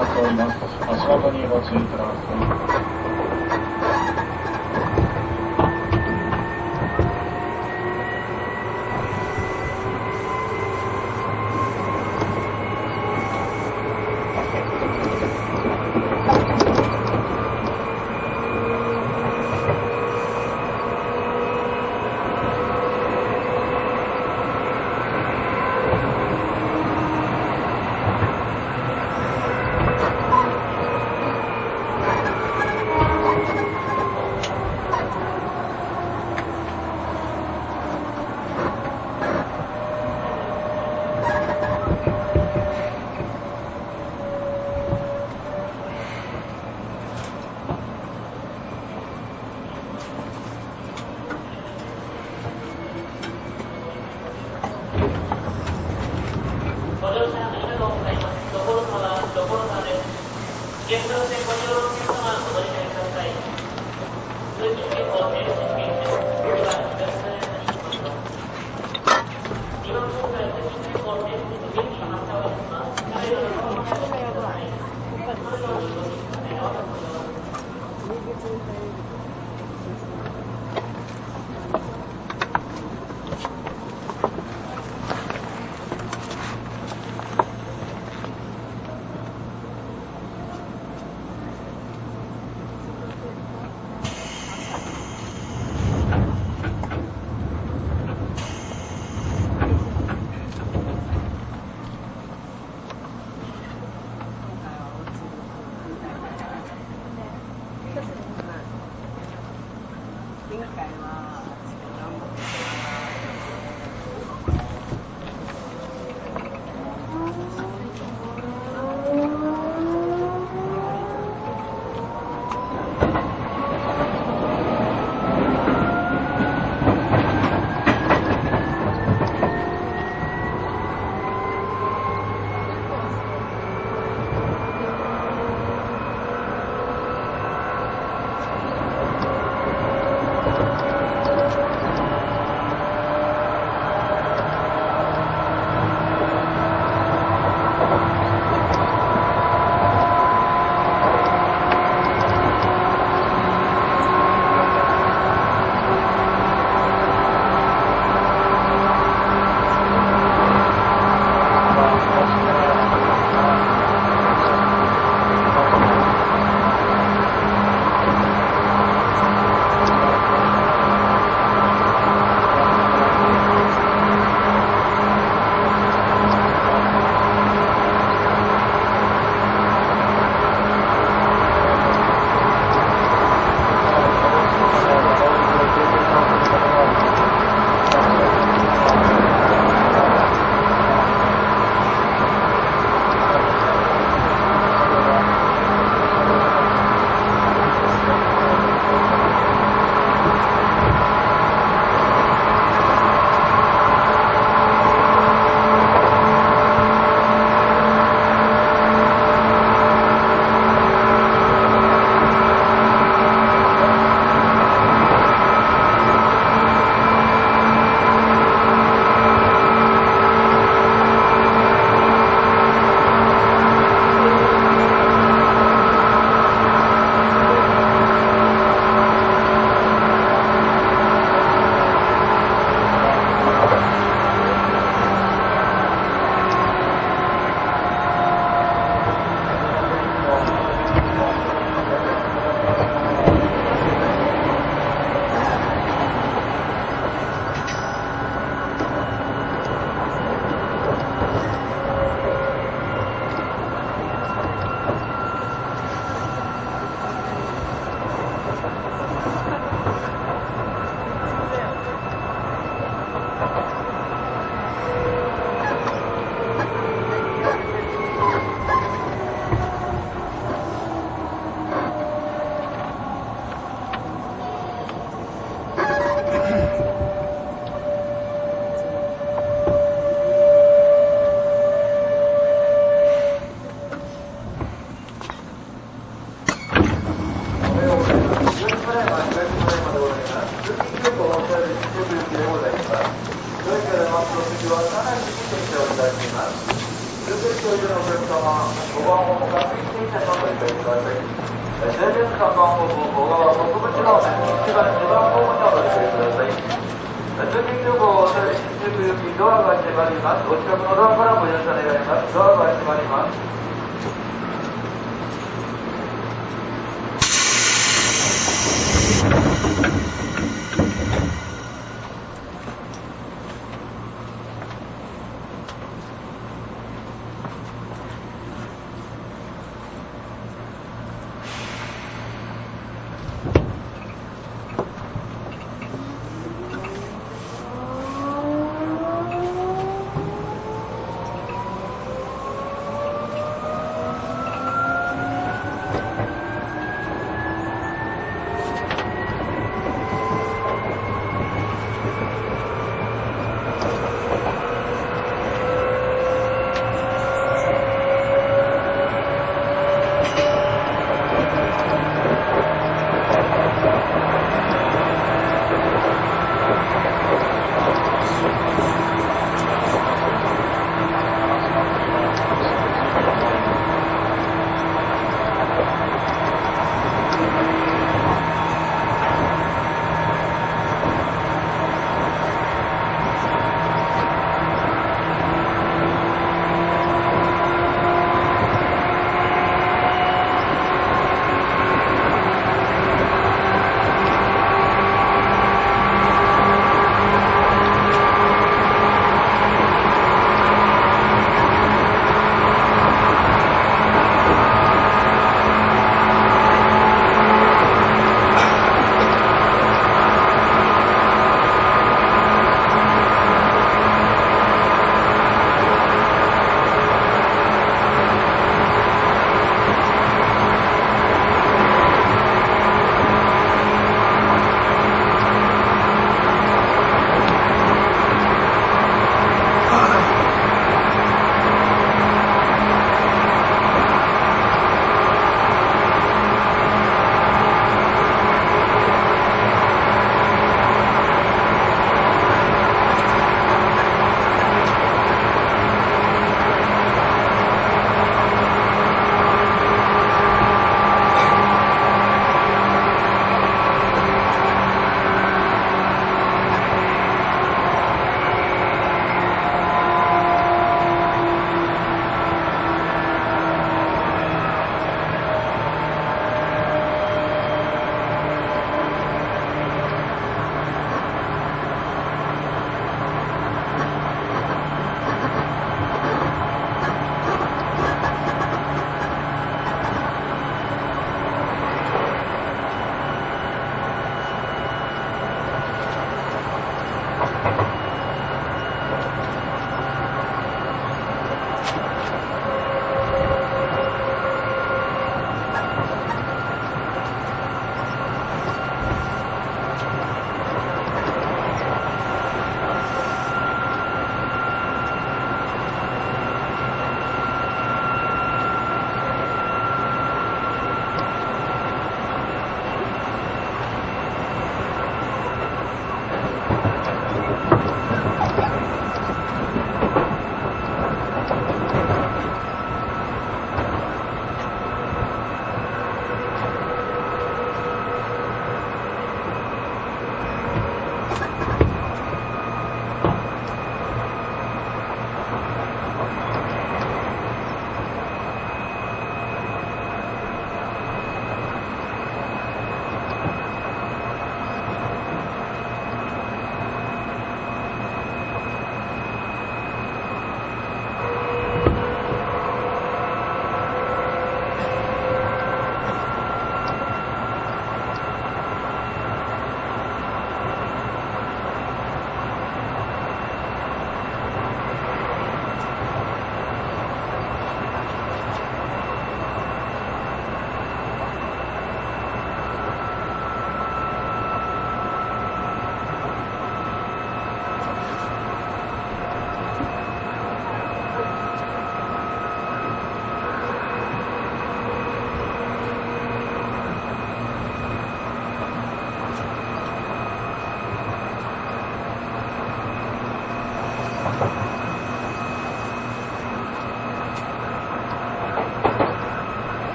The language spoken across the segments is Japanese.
足元にご注意ください。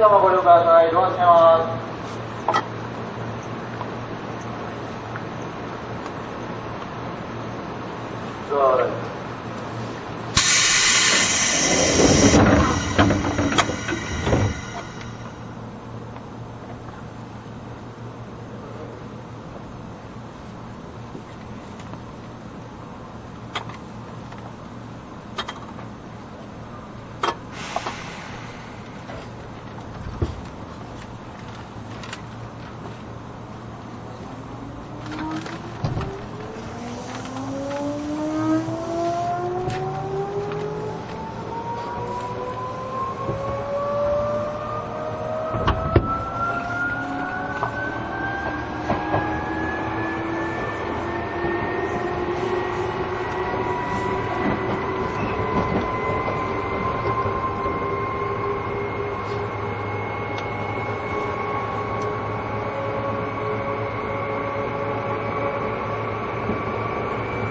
どうもご了解をいただきます。